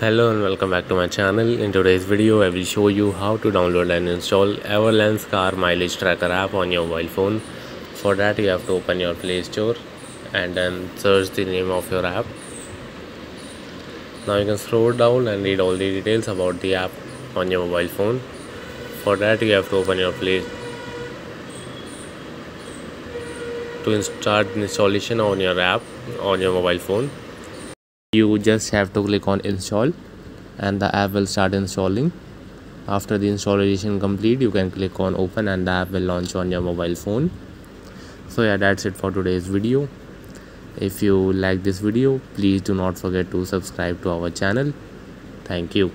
Hello and welcome back to my channel. In today's video I will show you how to download and install Everlance car mileage tracker app on your mobile phone. For that you have to open your play store and then search the name of your app. Now you can scroll down and read all the details about the app on your mobile phone. For that you have to open your play to start installation on your app on your mobile phone you just have to click on install and the app will start installing. After the installation complete you can click on open and the app will launch on your mobile phone. So yeah that's it for today's video. If you like this video please do not forget to subscribe to our channel. Thank you